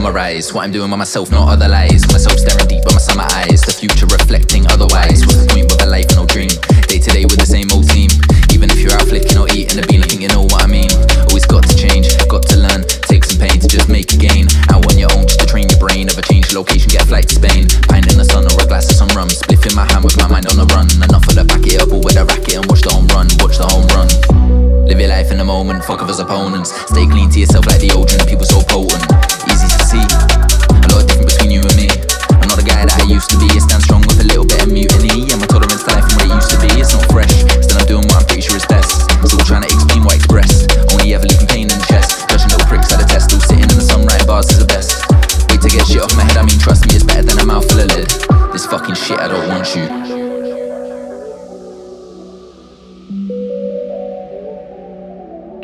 Summarize what I'm doing by myself, not other lies. Myself staring deep by my summer eyes, the future reflecting otherwise. What's the point with a life and no dream? Day to day with the same old team. Even if you're out flicking or eating the bean, I think you know what I mean. Always got to change, got to learn, take some pain to just make a gain. Out on your own just to train your brain. Never change location, get a flight to Spain. Pine in the sun or a glass of some rum. Spliff in my hand with my mind on the run. Enough of the back it up all with a racket and watch the home run. Watch the home run. Live your life in the moment, fuck of us opponents. Stay clean to yourself like the deodorant, people so potent. See, a lot of different between you and me. I'm not the guy that I used to be. I stand strong with a little bit of mutiny. And my tolerance to life from what it used to be. It's not fresh, still I'm doing what I'm pretty sure is best. Still trying to explain I express. Only ever leaving pain in the chest. Judging little pricks at the test, still sitting in the sun writing bars is the best. Wait to get shit off my head, I mean, trust me, it's better than a mouthful of lead. This fucking shit, I don't want you.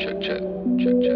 Check, check, check, check,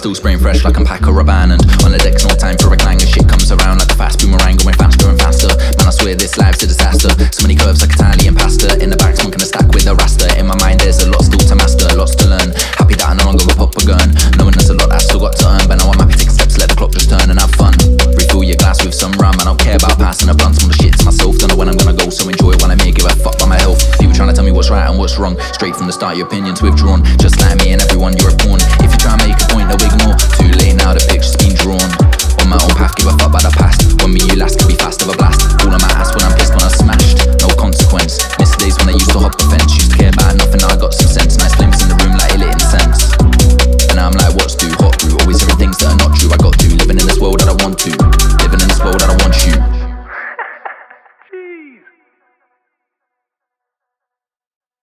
Still spraying fresh like I'm Paco Rabanne. And on the decks, no time for a clang, shit comes around like a fast boomerang, going faster and faster. Man, I swear this life's a disaster. So many curves like Italian pasta. In the back, smoking a stack with a rasta. In my mind, there's a lot still to master, lots to learn. Happy that I no longer whip up a gun, knowing there's a lot I still got to earn. But now I'm happy taking steps, let the clock just turn and have fun. Refill your glass with some rum. I don't care about passing a blunt, some of the shit to myself. Don't know when I'm gonna go, so enjoy it when I may give a fuck by my health. People trying to tell me what's right and what's wrong. Straight from the start, your opinions withdrawn. Just like me and everyone, you're a pawn. If you try and make ass when I'm pissed when I'm smashed. No consequence.